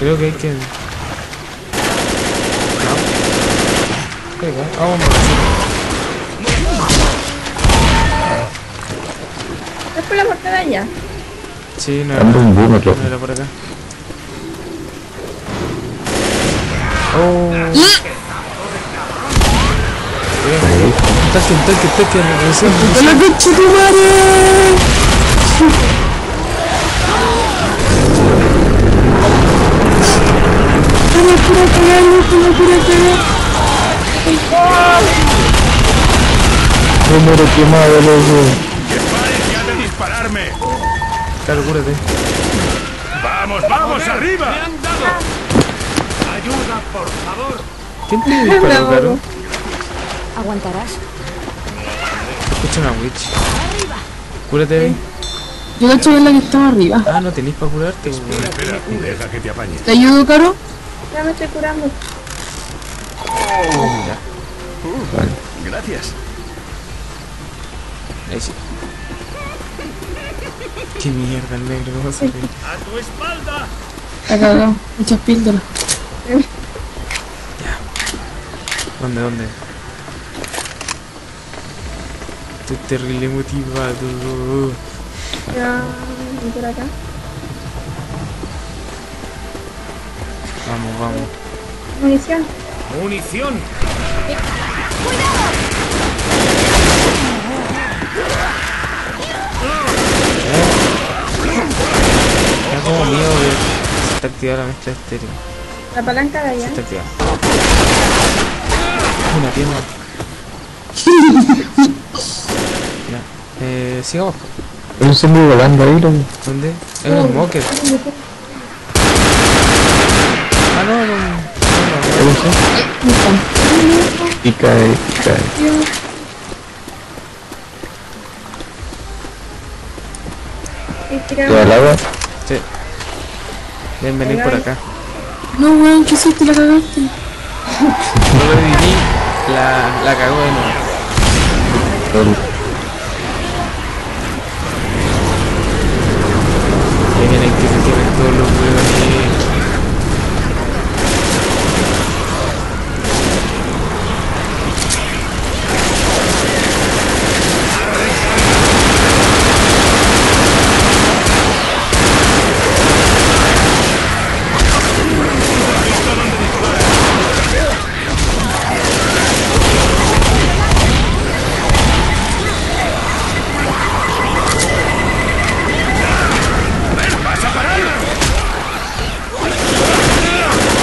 Creo que hay que... No. Que- Vamos. ¿Es por la puerta de allá? Sí, no era, no era por acá. Oh. Bien. Un tanque, un tanque, un tanque, recién, recién. ¡La concha tu madre! ¡Pura, pura cagar, loco, la pura cagar! Me muero quemado, loco. ¡Que paren ya de dispararme! Claro, cúrate. ¡Vamos, vamos, arriba! ¿Quién te disparó, Caro? ¿Aguantarás? Escucha una witch. Cúrate ahí. Yo cacho que es la que estaba arriba. Ah, no tenéis para curarte. Espera, deja que te apañe. ¿Te ayudo, Caro? Ya me estoy curando. Gracias. Ahí sí. Qué mierda el negro, ¿cómo se ríe? ¡A tu espalda! Está cagado. Muchas píldoras. ¿Dónde, dónde? Estoy terrible motivado. Ya, y por acá. Vamos, vamos. Munición. ¡Munición! Me da como miedo de... Se está activada la mezcla estéreo. La palanca de allá. Está activada. Una pierna. ya. Eh, sigamos. Un zombie volando ahí. ¿Dónde? Es un smoker. Ah, no, no. no, no, Y cae, y cae. ¿Te el agua? Sí. Deben venir por acá. No, weón, ¿qué hiciste? La cagaste. No lo viví. La, la cagó de nuevo.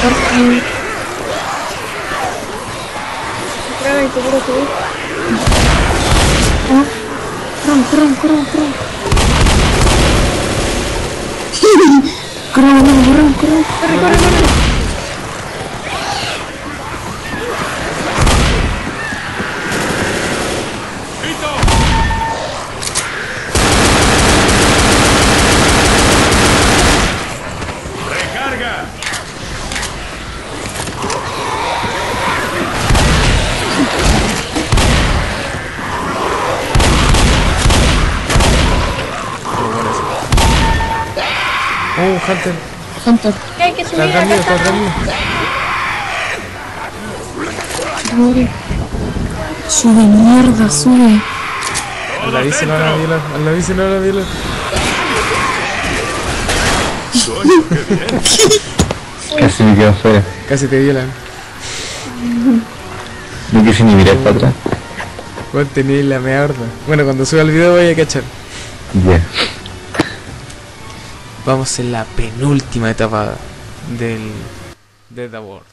tiro. Claro, y seguro que Corran, corran, corran, corran. Corran, corran, corran, corran. Corre, corre, corre. ¡Recarga! Oh, Hunter. Hunter, ¿Qué hay que subir mío. Sube, mierda, sube. A la bici no la viola, a la bici no bien. Casi me quedo afuera. Casi te violan. No quise ni mirar para atrás. Vos tenés la mierda. Bueno, cuando suba el video voy a cachar. Ya. Vamos en la penúltima etapa del de The World.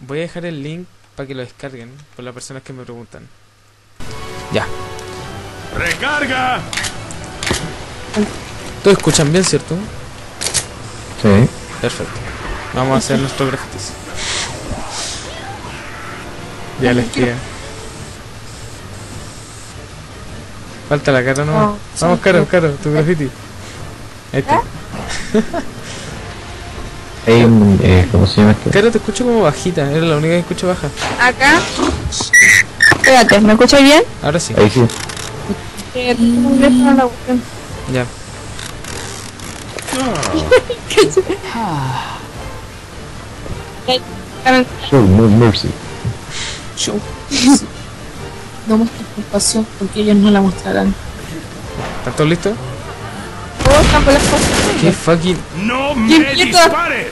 Voy a dejar el link para que lo descarguen por las personas que me preguntan. Ya. ¡Recarga! Todos escuchan bien, ¿cierto? Sí. Perfecto. Vamos a hacer nuestros grafitis. Ya les queda. Falta la cara nomás. No, Vamos, Caro, Caro, tu graffiti. Ahí está. Hay un, eh, ¿cómo se llama esto? Caro, te escucho como bajita. Era la única que escucho baja. Acá. Espérate, ¿me escuchas bien? Ahora sí. Ahí sí. La cuestión. Ya. Show no mercy. Show. No muestres compasión porque ellos no la mostrarán. ¿Están todos listos? Todos están por las cosas. ¿Qué fucking. ¡No me dispares!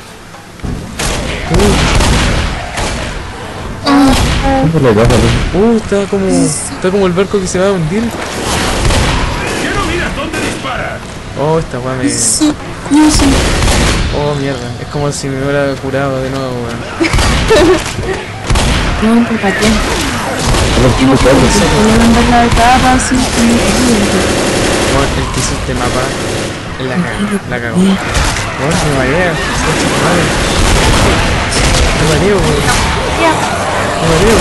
¿Cómo le pasa, Luis? Uh, está como. Está como el barco que se va a hundir. ¿Qué no miras dónde disparas? Oh, esta weá me. Sí, yo sí. Oh, mierda. Es como si me hubiera curado de nuevo, weón. No, un empatía. ¿Qué haces? Se puede mandar la. Oh, que este La cagó. La. Oh, me marea. Me mareo, weón. Me mareo.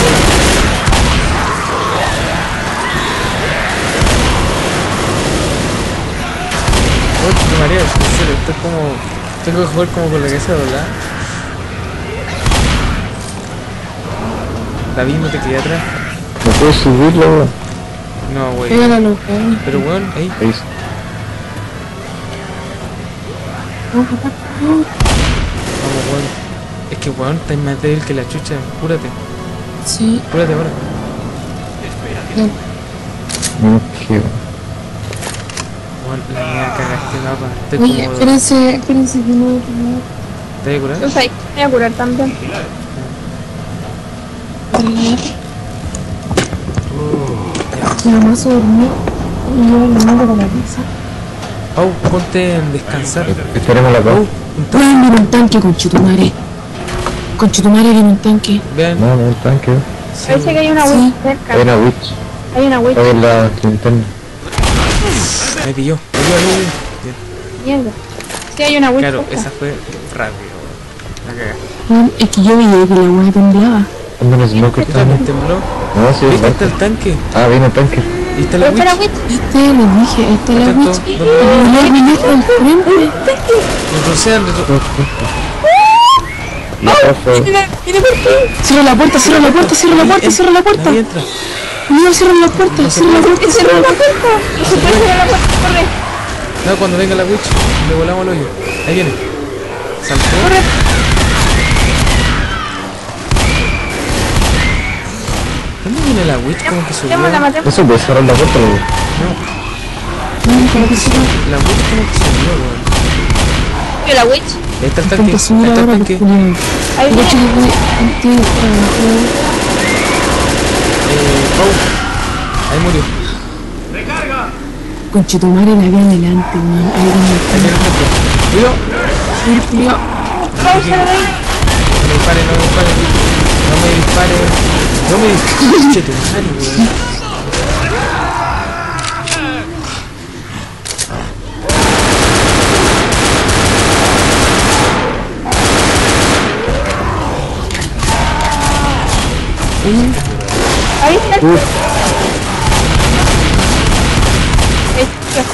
Oh, me mareo. En serio, esto es como. Tengo que jugar como con la cabeza doblada. David, no te quedé atrás. ¿Me puedes subirlo? No, loca. Pero weón, ahí. Ahí. No. No. Vamos, weón. Es que weón, está más débil que la chucha. Cúrate. Sí. Cúrate ahora. No, qué weón. Weón, la mía cagaste el mapa. Estoy Oye, como. espérense, espérense que no. no- ¿Te voy a curar? Entonces ahí me voy a curar también. La mamá se durmió y yo le mando con la pizza. Pau, ponte en descansar. Esperemos la Pau, un Weón, viene un tanque con Chitumare. Con Chitumare viene un tanque. vean. No, no, el tanque. sí, Parece que hay una Sí. witch cerca. Hay una witch. Hay una witch. Hay la linterna. Me pilló. Me pilló, me. Mierda. Sí, hay una witch Claro, cerca. esa fue rápido. weón. La. Weón, es que yo veía que la weá temblaba. ¿Dónde está? También tembló. No, sí. Está el tanque. Ah, viene el tanque. ¿Y está la witch? witch. Este, les dije, esta es la witch. la viñeta al frente. Retrocedan, retro- Y acá fue. Cierra la puerta, cierra la puerta, cierra la puerta, cierra la puerta. No, cierra la puerta, cierra la puerta, cierra la puerta. No se puede cerrar la puerta, corre. No, cuando venga la witch, le volamos el hoyo. Ahí viene. Saltó. ¿Dónde viene la witch? Como que subió. La. Eso puede cerrar la puerta, weón. La witch como que subió, weón. Yo la witch. Ahí está el tanque. que Ahí está el tanque. no. Ahí viene. Eh, Pau. Ahí murió. ¡Recarga! Con Chitumare la vi adelante, weón. Ahí viene el tanque. Cuidado. frío. No me dispare, no me dispare. No me dispare. No me dispare. Che, tu madre, weón. Ahí está. Uf,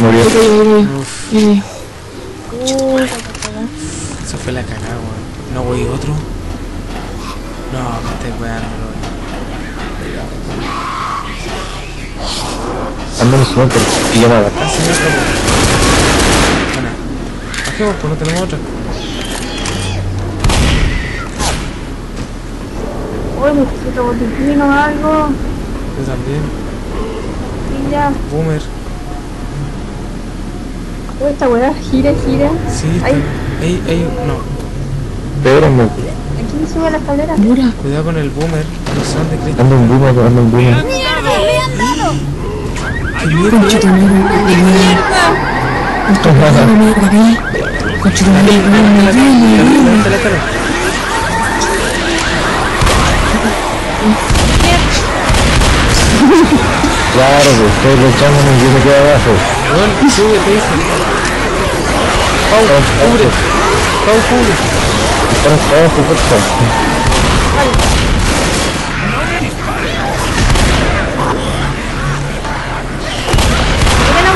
murió. Voy, voy. Voy. Eso fue la cagada, weón. No, wey, otro. No, me estoy weando, weón. Anda un smoke y llamada. Ah, sí. Bajemos, pues no tenemos otra. Uy, necesito botiquín o algo. Yo también. Y ya. Boomer. Uy, esta weá gira, gira. Sí, está. Ahí. Ahí, ahí, no. Espérame. Aquí sube la escalera. Dura. Cuidado con el boomer. No sé dónde crees. Anda un boomer, anda un boomer. Con Chitumare. Con Chitumare. Con Chitumare. Levanta la cara. Claro, pues lo echan y yo me quedo abajo. Weón, súbete, hijo. Pau, cubre. Pau, cubre. Disparan todos, puta.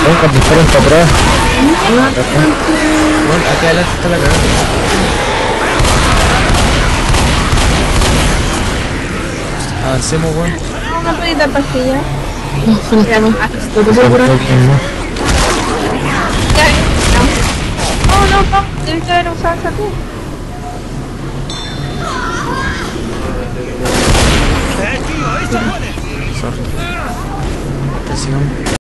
Venga, disparen para atrás. Bueno, aquí adelante está la cagada. Avancemos, weón. Una pedita de pastilla. No, espérate, no. ¿Te puedo curar? Ya, no, no, no, debiste haber Sorry. Atención.